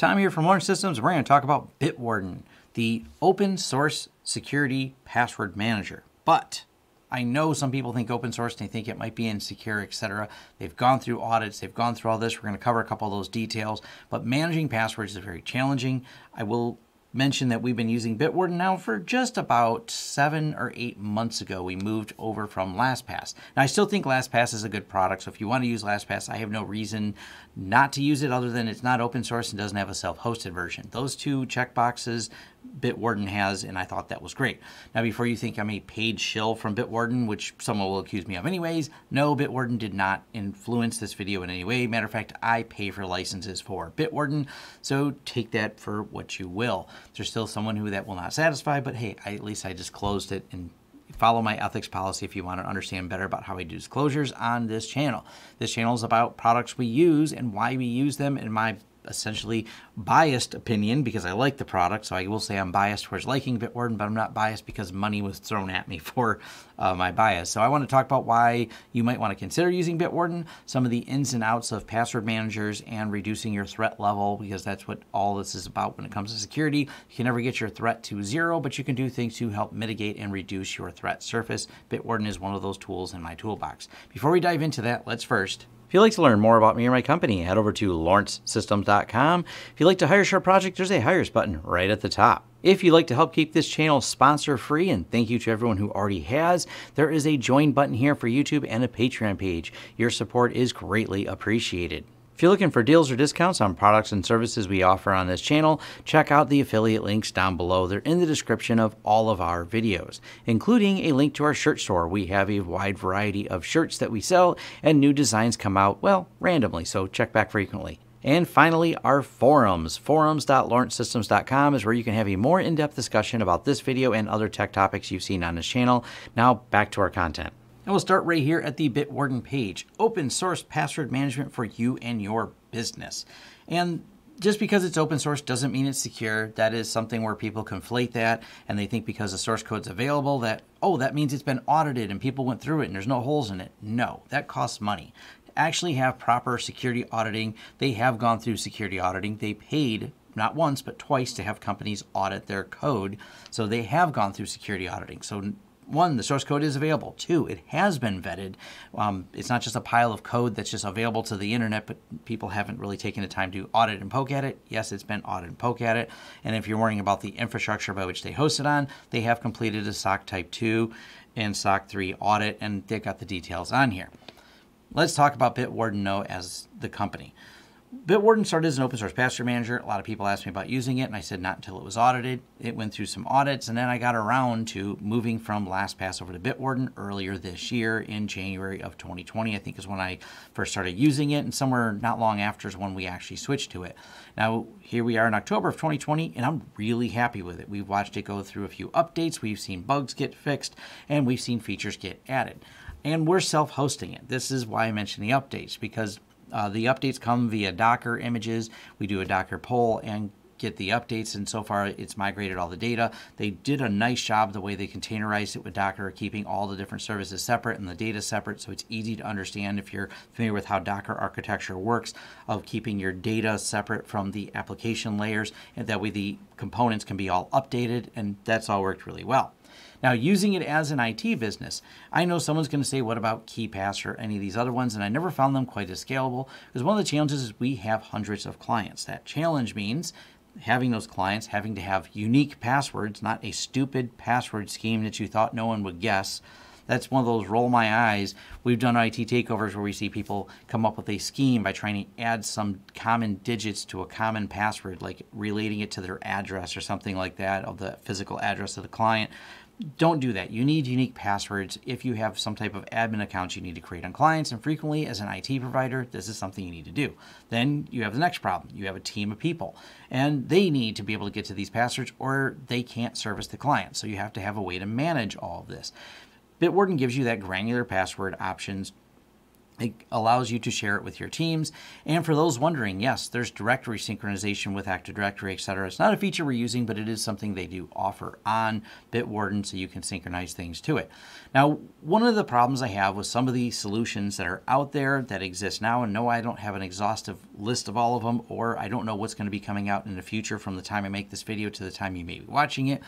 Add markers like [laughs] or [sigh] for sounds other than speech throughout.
Tom here from Lawrence Systems. We're going to talk about Bitwarden, the open source security password manager. But I know some people think open source, they think it might be insecure, etc. They've gone through audits, they've gone through all this. We're going to cover a couple of those details. But managing passwords is very challenging. I will mention that we've been using Bitwarden now for just about seven or eight months ago. We moved over from LastPass. Now, I still think LastPass is a good product, so if you want to use LastPass, I have no reason not to use it other than it's not open source and doesn't have a self-hosted version. Those two checkboxes Bitwarden has, and I thought that was great. Now, before you think I'm a paid shill from Bitwarden, which someone will accuse me of anyways, no, Bitwarden did not influence this video in any way. Matter of fact, I pay for licenses for Bitwarden, so take that for what you will. There's still someone who that will not satisfy, but hey, I, at least I disclosed it and follow my ethics policy if you want to understand better about how we do disclosures on this channel. This channel is about products we use and why we use them and my essentially biased opinion because I like the product. So I will say I'm biased towards liking Bitwarden, but I'm not biased because money was thrown at me [laughs] for uh, my bias. So I want to talk about why you might want to consider using Bitwarden, some of the ins and outs of password managers, and reducing your threat level because that's what all this is about when it comes to security. You can never get your threat to zero, but you can do things to help mitigate and reduce your threat surface. Bitwarden is one of those tools in my toolbox. Before we dive into that, let's first if you'd like to learn more about me or my company, head over to lawrencesystems.com. If you'd like to hire a project, there's a hires button right at the top. If you'd like to help keep this channel sponsor free, and thank you to everyone who already has, there is a join button here for YouTube and a Patreon page. Your support is greatly appreciated. If you're looking for deals or discounts on products and services we offer on this channel, check out the affiliate links down below. They're in the description of all of our videos, including a link to our shirt store. We have a wide variety of shirts that we sell, and new designs come out, well, randomly, so check back frequently. And finally, our forums. Forums.lawrencesystems.com is where you can have a more in depth discussion about this video and other tech topics you've seen on this channel. Now, back to our content. And we'll start right here at the Bitwarden page. Open source password management for you and your business. And just because it's open source doesn't mean it's secure. That is something where people conflate that and they think because the source code's available that, oh, that means it's been audited and people went through it and there's no holes in it. No, that costs money. actually have proper security auditing, they have gone through security auditing. They paid not once, but twice to have companies audit their code. So they have gone through security auditing. So one, the source code is available. Two, it has been vetted. Um, it's not just a pile of code that's just available to the internet, but people haven't really taken the time to audit and poke at it. Yes, it's been audit and poke at it. And if you're worrying about the infrastructure by which they host it on, they have completed a SOC Type 2 and SOC 3 audit, and they've got the details on here. Let's talk about Bitwarden though as the company. Bitwarden started as an open source password manager. A lot of people asked me about using it, and I said not until it was audited. It went through some audits, and then I got around to moving from LastPass over to Bitwarden earlier this year in January of 2020. I think is when I first started using it, and somewhere not long after is when we actually switched to it. Now, here we are in October of 2020, and I'm really happy with it. We've watched it go through a few updates, we've seen bugs get fixed, and we've seen features get added. And we're self hosting it. This is why I mentioned the updates, because uh, the updates come via Docker images. We do a Docker pull and get the updates, and so far it's migrated all the data. They did a nice job the way they containerized it with Docker, keeping all the different services separate and the data separate, so it's easy to understand if you're familiar with how Docker architecture works, of keeping your data separate from the application layers, and that way the components can be all updated, and that's all worked really well. Now, using it as an IT business, I know someone's going to say, what about KeePass or any of these other ones? And I never found them quite as scalable because one of the challenges is we have hundreds of clients. That challenge means having those clients having to have unique passwords, not a stupid password scheme that you thought no one would guess. That's one of those roll my eyes. We've done IT takeovers where we see people come up with a scheme by trying to add some common digits to a common password, like relating it to their address or something like that, of the physical address of the client don't do that. You need unique passwords. If you have some type of admin accounts you need to create on clients, and frequently as an IT provider, this is something you need to do. Then you have the next problem. You have a team of people, and they need to be able to get to these passwords or they can't service the client. So you have to have a way to manage all of this. Bitwarden gives you that granular password options It allows you to share it with your teams. And for those wondering, yes, there's directory synchronization with Active Directory, etc. It's not a feature we're using, but it is something they do offer on Bitwarden so you can synchronize things to it. Now, one of the problems I have with some of the solutions that are out there that exist now, and no, I don't have an exhaustive list of all of them, or I don't know what's going to be coming out in the future from the time I make this video to the time you may be watching it.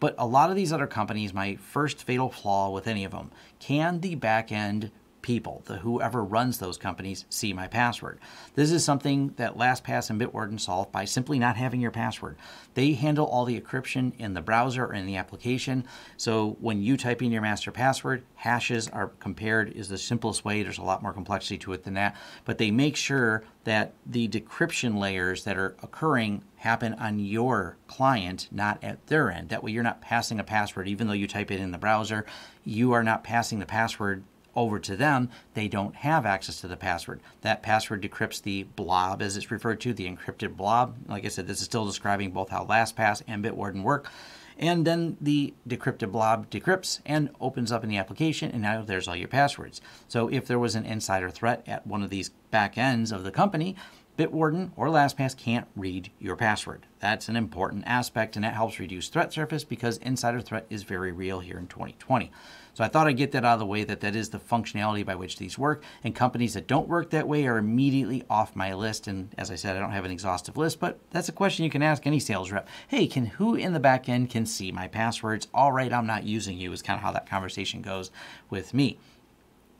But a lot of these other companies, my first fatal flaw with any of them, can the back end people, the whoever runs those companies, see my password. This is something that LastPass and Bitwarden solve by simply not having your password. They handle all the encryption in the browser or in the application. So when you type in your master password, hashes are compared is the simplest way. There's a lot more complexity to it than that. But they make sure that the decryption layers that are occurring happen on your client, not at their end. That way you're not passing a password, even though you type it in the browser, you are not passing the password over to them, they don't have access to the password. That password decrypts the blob, as it's referred to, the encrypted blob. Like I said, this is still describing both how LastPass and Bitwarden work. And then the decrypted blob decrypts and opens up in the application, and now there's all your passwords. So if there was an insider threat at one of these back ends of the company, Bitwarden or LastPass can't read your password. That's an important aspect, and that helps reduce threat surface because insider threat is very real here in 2020. So I thought I'd get that out of the way that that is the functionality by which these work, and companies that don't work that way are immediately off my list. And as I said, I don't have an exhaustive list, but that's a question you can ask any sales rep. Hey, can who in the back end can see my passwords? All right, I'm not using you is kind of how that conversation goes with me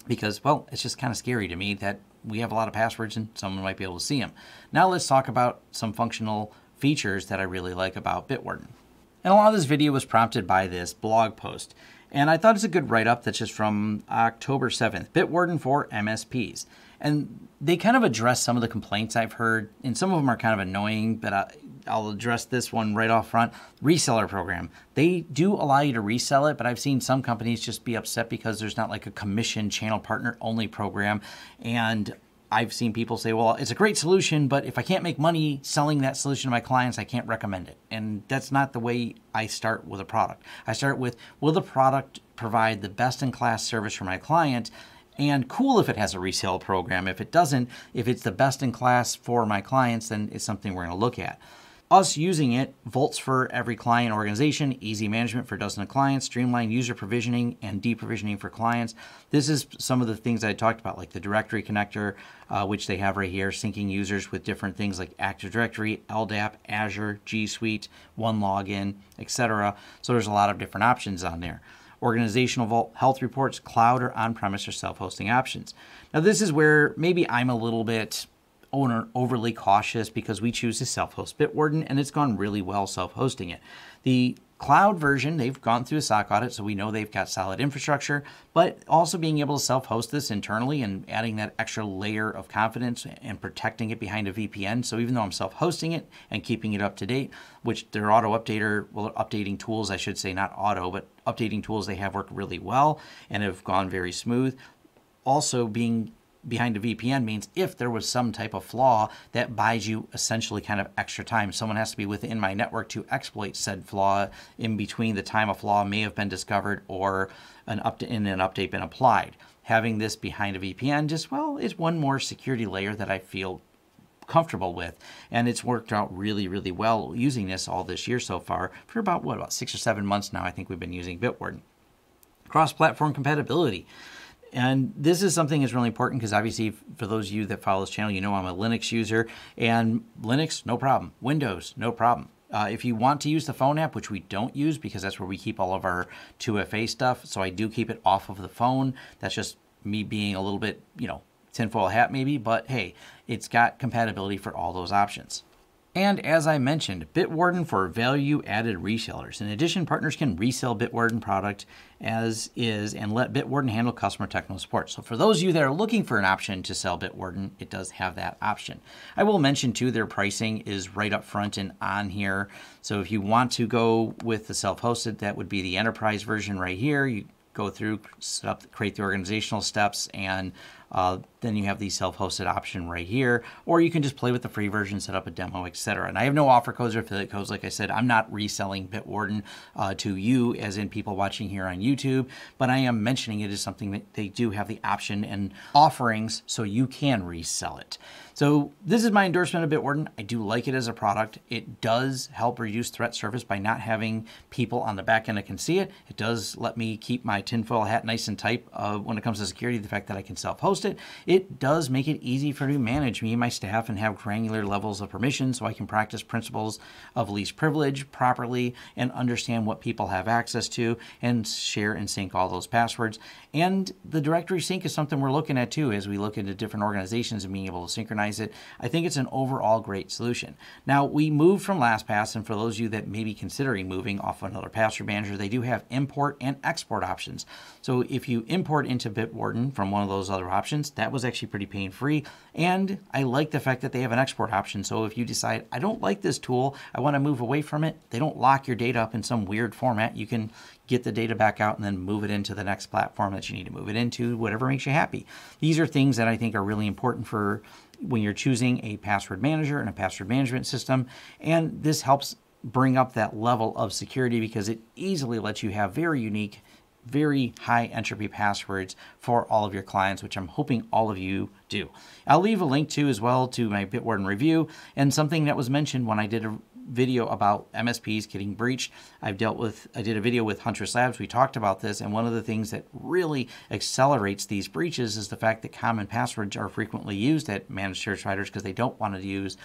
because, well, it's just kind of scary to me that we have a lot of passwords and someone might be able to see them. Now let's talk about some functional features that I really like about Bitwarden. And a lot of this video was prompted by this blog post. And I thought it's a good write up that's just from October 7th Bitwarden for MSPs. And they kind of address some of the complaints I've heard, and some of them are kind of annoying, but I, I'll address this one right off front. Reseller program. They do allow you to resell it, but I've seen some companies just be upset because there's not like a commission channel partner only program. And I've seen people say, well, it's a great solution, but if I can't make money selling that solution to my clients, I can't recommend it. And that's not the way I start with a product. I start with, will the product provide the best in class service for my client? and cool if it has a resale program. If it doesn't, if it's the best in class for my clients, then it's something we're going to look at. Us using it, Vaults for every client organization, easy management for dozens of clients, streamlined user provisioning and deprovisioning for clients. This is some of the things I talked about, like the directory connector, uh, which they have right here, syncing users with different things like Active Directory, LDAP, Azure, G Suite, One Login, etc. So there's a lot of different options on there organizational vault, health reports, cloud or on-premise or self-hosting options. Now this is where maybe I'm a little bit owner overly cautious because we choose to self-host Bitwarden and it's gone really well self-hosting it. The cloud version, they've gone through a SOC audit, so we know they've got solid infrastructure, but also being able to self-host this internally and adding that extra layer of confidence and protecting it behind a VPN. So even though I'm self-hosting it and keeping it up to date, which their auto updater, well, updating tools, I should say, not auto, but updating tools they have worked really well and have gone very smooth. Also being behind a VPN means if there was some type of flaw that buys you essentially kind of extra time. Someone has to be within my network to exploit said flaw in between the time a flaw may have been discovered or an update in an update been applied. Having this behind a VPN just well, it's one more security layer that I feel comfortable with and it's worked out really really well using this all this year so far for about what about six or seven months now i think we've been using bitwarden cross-platform compatibility and this is something that's really important because obviously for those of you that follow this channel, you know I'm a Linux user and Linux, no problem. Windows, no problem. Uh, if you want to use the phone app, which we don't use because that's where we keep all of our 2FA stuff, so I do keep it off of the phone. That's just me being a little bit, you know, tinfoil hat maybe, but hey, it's got compatibility for all those options. And as I mentioned, Bitwarden for value added resellers. In addition, partners can resell Bitwarden product as is and let Bitwarden handle customer technical support. So for those of you that are looking for an option to sell Bitwarden, it does have that option. I will mention too, their pricing is right up front and on here. So if you want to go with the self-hosted, that would be the enterprise version right here. You go through, set up, create the organizational steps and uh, then you have the self-hosted option right here, or you can just play with the free version, set up a demo, etc. And I have no offer codes or affiliate codes. Like I said, I'm not reselling Bitwarden uh, to you, as in people watching here on YouTube, but I am mentioning it as something that they do have the option and offerings so you can resell it. So this is my endorsement of Bitwarden. I do like it as a product. It does help reduce threat surface by not having people on the back end that can see it. It does let me keep my tinfoil hat nice and tight uh, when it comes to security, the fact that I can self-host it. It does make it easy for me to manage me and my staff and have granular levels of permission so I can practice principles of least privilege properly and understand what people have access to and share and sync all those passwords. And the directory sync is something we're looking at too as we look into different organizations and being able to synchronize it. I think it's an overall great solution. Now, we moved from LastPass, and for those of you that may be considering moving off another password manager, they do have import and export options. So if you import into Bitwarden from one of those other options, that was actually pretty pain-free. And I like the fact that they have an export option. So if you decide, I don't like this tool, I want to move away from it, they don't lock your data up in some weird format. You can get the data back out and then move it into the next platform that you need to move it into, whatever makes you happy. These are things that I think are really important for when you're choosing a password manager and a password management system. And this helps bring up that level of security because it easily lets you have very unique, very high entropy passwords for all of your clients, which I'm hoping all of you do. I'll leave a link to as well to my Bitwarden review and something that was mentioned when I did a video about MSPs getting breached. I've dealt with, I did a video with Huntress Labs. We talked about this, and one of the things that really accelerates these breaches is the fact that common passwords are frequently used at managed service providers because they don't want to use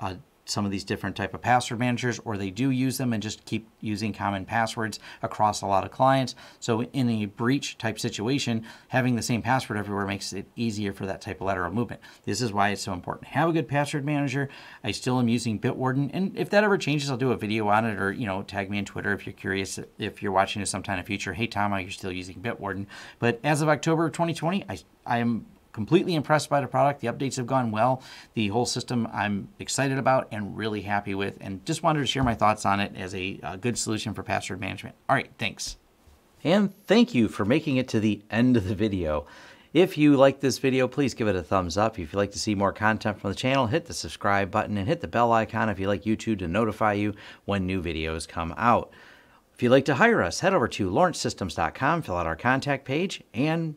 uh, some of these different type of password managers or they do use them and just keep using common passwords across a lot of clients. So in a breach type situation, having the same password everywhere makes it easier for that type of lateral movement. This is why it's so important. Have a good password manager. I still am using Bitwarden and if that ever changes, I'll do a video on it or, you know, tag me on Twitter if you're curious if you're watching this sometime in the future. Hey, Tom, are you still using Bitwarden? But as of October of 2020, I, I am completely impressed by the product. The updates have gone well. The whole system I'm excited about and really happy with, and just wanted to share my thoughts on it as a, a good solution for password management. All right, thanks. And thank you for making it to the end of the video. If you like this video, please give it a thumbs up. If you'd like to see more content from the channel, hit the subscribe button and hit the bell icon if you like YouTube to notify you when new videos come out. If you'd like to hire us, head over to lawrencesystems.com, fill out our contact page, and